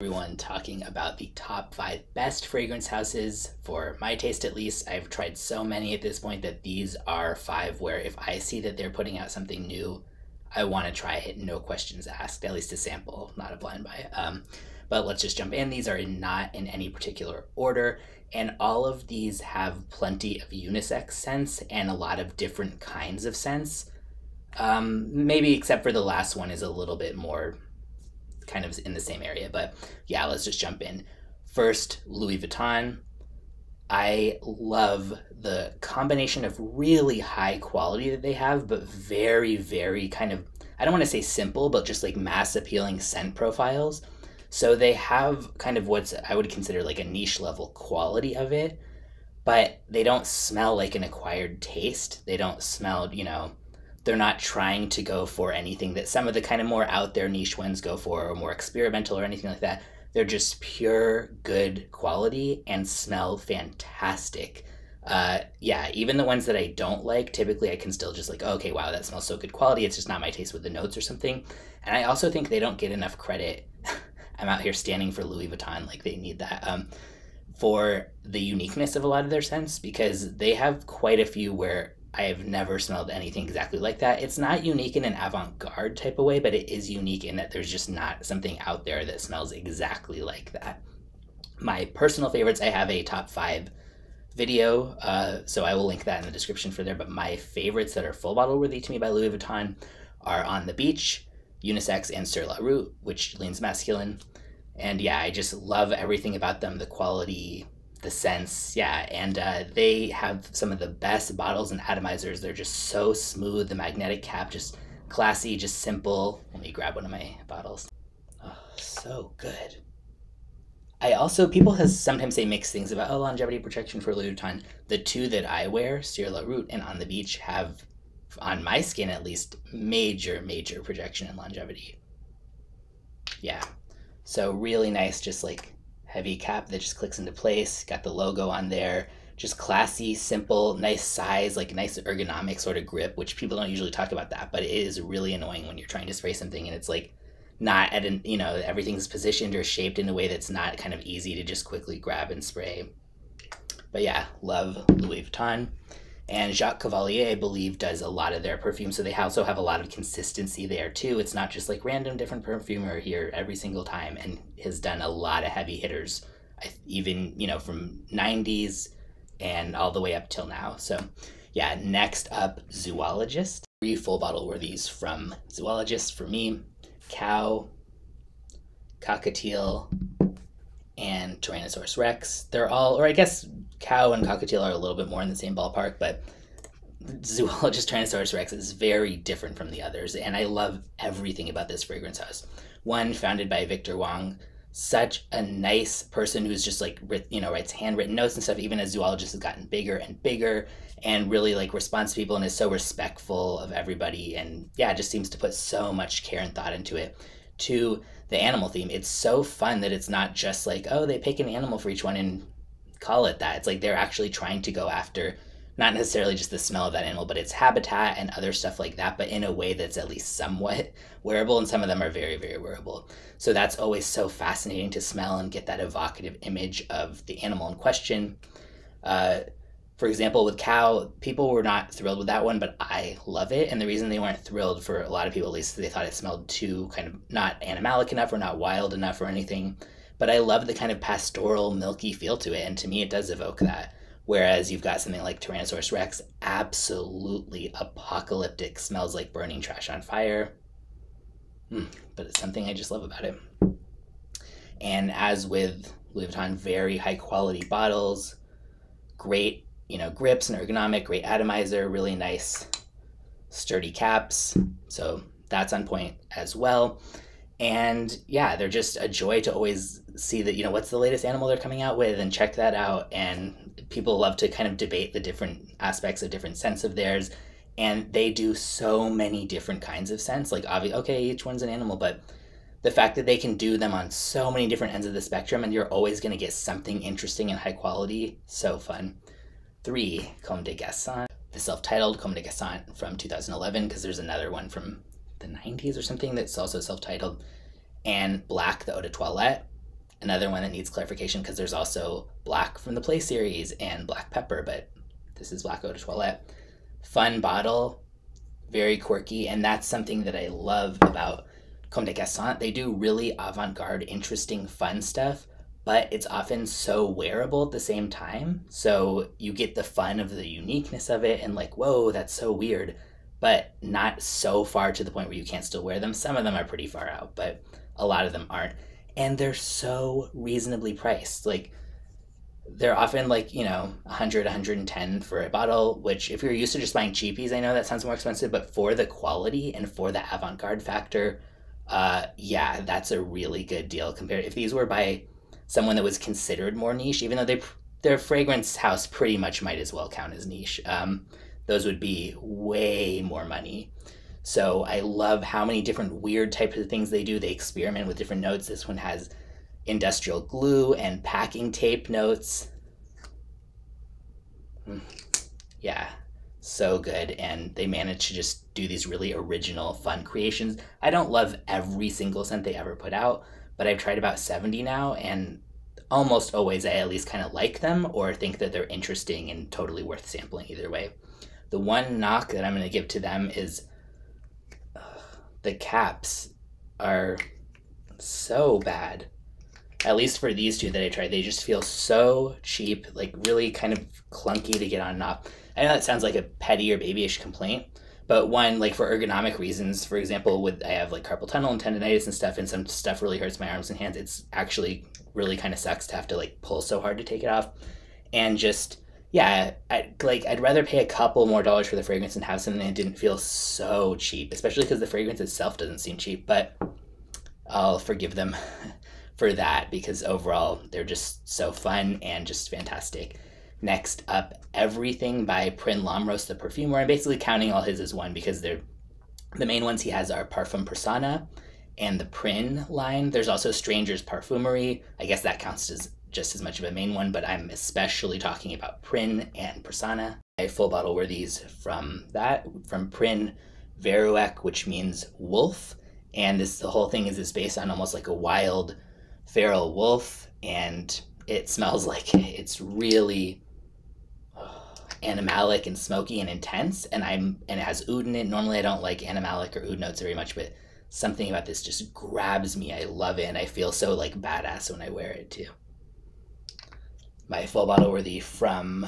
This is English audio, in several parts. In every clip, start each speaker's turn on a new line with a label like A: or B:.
A: everyone talking about the top five best fragrance houses for my taste at least. I've tried so many at this point that these are five where if i see that they're putting out something new i want to try it. No questions asked at least a sample not a blind buy. Um, but let's just jump in. These are not in any particular order and all of these have plenty of unisex scents and a lot of different kinds of scents. Um, maybe except for the last one is a little bit more kind of in the same area. But yeah, let's just jump in. First, Louis Vuitton. I love the combination of really high quality that they have, but very, very kind of, I don't want to say simple, but just like mass appealing scent profiles. So they have kind of what's I would consider like a niche level quality of it, but they don't smell like an acquired taste. They don't smell, you know, they're not trying to go for anything that some of the kind of more out there niche ones go for or more experimental or anything like that. They're just pure good quality and smell fantastic. Uh, yeah, even the ones that I don't like, typically I can still just like, okay, wow, that smells so good quality. It's just not my taste with the notes or something. And I also think they don't get enough credit. I'm out here standing for Louis Vuitton, like they need that. Um, for the uniqueness of a lot of their scents because they have quite a few where I have never smelled anything exactly like that. It's not unique in an avant garde type of way, but it is unique in that there's just not something out there that smells exactly like that. My personal favorites, I have a top five video, uh, so I will link that in the description for there. But my favorites that are full bottle worthy to me by Louis Vuitton are On the Beach, Unisex, and Sur La Route, which leans masculine. And yeah, I just love everything about them the quality, the sense, yeah, and uh, they have some of the best bottles and atomizers. They're just so smooth. The magnetic cap, just classy, just simple. Let me grab one of my bottles. Oh, so good. I also people has sometimes say mixed things about oh longevity projection for Vuitton. The two that I wear, Sur La Route and On the Beach, have on my skin at least major major projection and longevity. Yeah, so really nice, just like heavy cap that just clicks into place. Got the logo on there. Just classy, simple, nice size, like nice ergonomic sort of grip, which people don't usually talk about that, but it is really annoying when you're trying to spray something and it's like not at an, you know, everything's positioned or shaped in a way that's not kind of easy to just quickly grab and spray. But yeah, love Louis Vuitton. And Jacques Cavallier, I believe, does a lot of their perfume. So they also have a lot of consistency there too. It's not just like random different perfumer here every single time and has done a lot of heavy hitters, even, you know, from 90s and all the way up till now. So yeah, next up, Zoologist. Three full bottle worthies from Zoologist for me. Cow, Cockatiel, and Tyrannosaurus Rex. They're all, or I guess cow and cockatiel are a little bit more in the same ballpark, but zoologist Tyrannosaurus Rex is very different from the others, and I love everything about this fragrance house. One founded by Victor Wong, such a nice person who's just like you know writes handwritten notes and stuff. Even as zoologist has gotten bigger and bigger, and really like responds to people and is so respectful of everybody, and yeah, just seems to put so much care and thought into it. To the animal theme, it's so fun that it's not just like oh they pick an animal for each one and call it that. It's like they're actually trying to go after not necessarily just the smell of that animal, but its habitat and other stuff like that, but in a way that's at least somewhat wearable. And some of them are very, very wearable. So that's always so fascinating to smell and get that evocative image of the animal in question. Uh, for example, with cow, people were not thrilled with that one, but I love it. And the reason they weren't thrilled for a lot of people, at least, they thought it smelled too kind of not animalic enough or not wild enough or anything but I love the kind of pastoral, milky feel to it. And to me, it does evoke that. Whereas you've got something like Tyrannosaurus Rex, absolutely apocalyptic, smells like burning trash on fire. Mm, but it's something I just love about it. And as with Louis Vuitton, very high quality bottles, great, you know, grips and ergonomic, great atomizer, really nice, sturdy caps. So that's on point as well. And yeah they're just a joy to always see that you know what's the latest animal they're coming out with and check that out. And people love to kind of debate the different aspects of different scents of theirs. And they do so many different kinds of scents. Like okay each one's an animal but the fact that they can do them on so many different ends of the spectrum and you're always going to get something interesting and high quality so fun three comme des garçons the self-titled comme des garçons from 2011 because there's another one from the 90s or something that's also self-titled and black the eau de toilette another one that needs clarification because there's also black from the play series and black pepper, but this is black eau de toilette. Fun bottle, very quirky, and that's something that I love about Comme des Garçons. They do really avant garde, interesting, fun stuff, but it's often so wearable at the same time. So you get the fun of the uniqueness of it and, like, whoa, that's so weird, but not so far to the point where you can't still wear them. Some of them are pretty far out, but a lot of them aren't. And they're so reasonably priced. Like, they're often like you know 100 110 for a bottle which if you're used to just buying cheapies i know that sounds more expensive but for the quality and for the avant-garde factor uh, yeah that's a really good deal compared if these were by someone that was considered more niche even though they their fragrance house pretty much might as well count as niche um, those would be way more money so i love how many different weird types of things they do they experiment with different notes this one has industrial glue and packing tape notes. Hmm. Yeah, so good. And they managed to just do these really original, fun creations. I don't love every single scent they ever put out, but I've tried about 70 now, and almost always I at least kind of like them or think that they're interesting and totally worth sampling either way. The one knock that I'm going to give to them is the caps are so bad at least for these two that I tried, they just feel so cheap, like really kind of clunky to get on and off. I know that sounds like a petty or babyish complaint, but one like for ergonomic reasons, for example, with I have like carpal tunnel and tendonitis and stuff, and some stuff really hurts my arms and hands. It's actually really kind of sucks to have to like pull so hard to take it off, and just yeah, I like I'd rather pay a couple more dollars for the fragrance and have something that didn't feel so cheap, especially because the fragrance itself doesn't seem cheap. But I'll forgive them for that because overall they're just so fun and just fantastic. Next up, Everything by Prin Lomros, the perfumer. I'm basically counting all his as one because they're the main ones he has are Parfum Prissana and the Prin line. There's also Strangers Parfumerie. I guess that counts as just as much of a main one, but I'm especially talking about Prin and Prissana. A full bottle were these from that, from Prin Veruec, which means wolf. And this the whole thing is is based on almost like a wild feral wolf, and it smells like it's really animalic and smoky and intense. And I'm and it has oud in it. Normally, I don't like animalic or oud notes very much, but something about this just grabs me. I love it, and I feel so like badass when I wear it too. My full bottle worthy from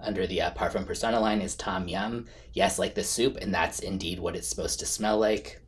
A: under the uh, Parfum Prissana line is Tom Yum. Yes, like the soup, and that's indeed what it's supposed to smell like.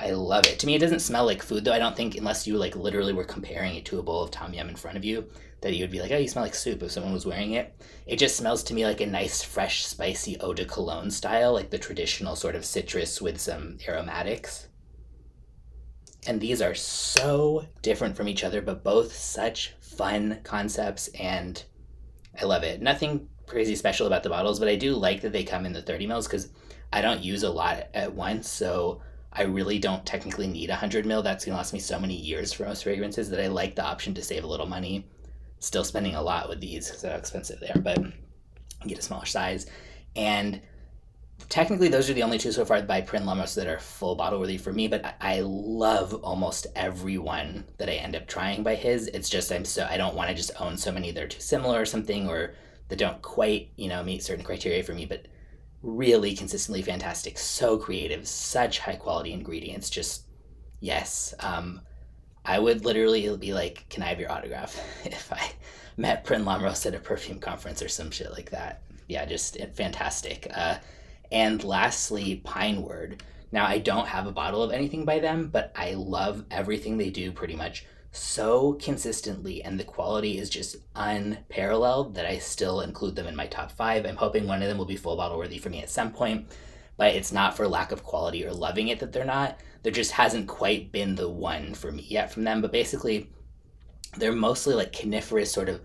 A: I love it. To me, it doesn't smell like food, though. I don't think, unless you like literally were comparing it to a bowl of tom yum in front of you, that you would be like, oh, you smell like soup if someone was wearing it. It just smells to me like a nice, fresh, spicy eau de cologne style, like the traditional sort of citrus with some aromatics. And these are so different from each other, but both such fun concepts, and I love it. Nothing crazy special about the bottles, but I do like that they come in the 30 mils because I don't use a lot at once, so I really don't technically need 100 mil. That's going to last me so many years for most fragrances that I like the option to save a little money. Still spending a lot with these because how expensive they are, but get a smaller size. And technically, those are the only two so far by Prin Lomros that are full bottle worthy for me. But I love almost every one that I end up trying by his. It's just I'm so I don't want to just own so many that are too similar or something or that don't quite you know meet certain criteria for me. But really consistently fantastic, so creative, such high quality ingredients. Just yes, um, I would literally be like, "Can I have your autograph?" if I met Prin Lomros at a perfume conference or some shit like that. Yeah, just fantastic. Uh, and lastly, Pineward. Now I don't have a bottle of anything by them, but I love everything they do pretty much so consistently and the quality is just unparalleled that I still include them in my top five. I'm hoping one of them will be full bottle worthy for me at some point, but it's not for lack of quality or loving it that they're not. There just hasn't quite been the one for me yet from them, but basically, they're mostly like coniferous, sort of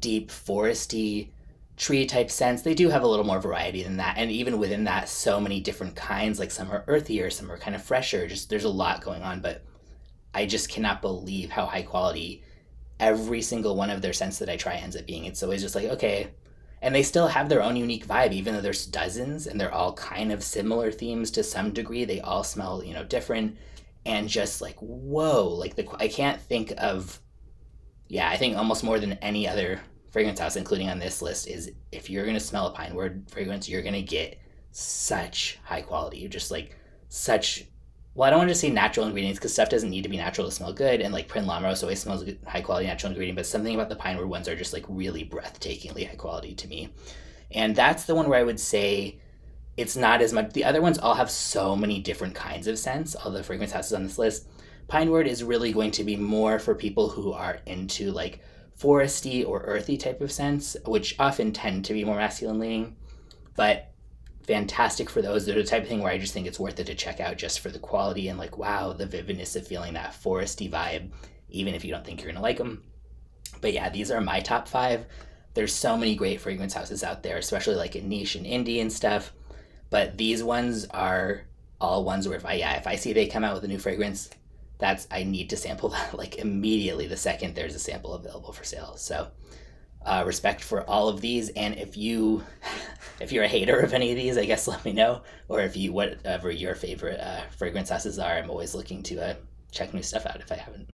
A: deep, foresty, tree type scents. They do have a little more variety than that. And even within that, so many different kinds. Like some are earthier, some are kind of fresher. Just there's a lot going on. But I just cannot believe how high quality every single one of their scents that I try ends up being. It's always just like, okay. And they still have their own unique vibe, even though there's dozens and they're all kind of similar themes to some degree. They all smell, you know, different. and just like whoa, like the I can't think of yeah, I think almost more than any other fragrance house, including on this list, is if you're gonna smell a Pineward fragrance, you're gonna get such high quality. You're just like such well, I don't want to say natural ingredients because stuff doesn't need to be natural to smell good. And like Prin Lomros always smells good, high quality natural ingredient, but something about the Pineward ones are just like really breathtakingly high quality to me. And that's the one where I would say it's not as much. The other ones all have so many different kinds of scents, all the fragrance houses on this list. Pineward is really going to be more for people who are into like foresty or earthy type of scents, which often tend to be more masculine leaning. But fantastic for those. They're the type of thing where I just think it's worth it to check out just for the quality and like, wow, the vividness of feeling that foresty vibe, even if you don't think you're gonna like them. But yeah, these are my top five. There's so many great fragrance houses out there, especially like in niche and indie and stuff. But these ones are all ones where if I yeah, if I see they come out with a new fragrance, that's I need to sample that like immediately the second there's a sample available for sale. So uh, respect for all of these. And if you, if you're a hater of any of these, I guess let me know. Or if you, whatever your favorite uh, fragrance houses are, I'm always looking to uh, check new stuff out if I haven't.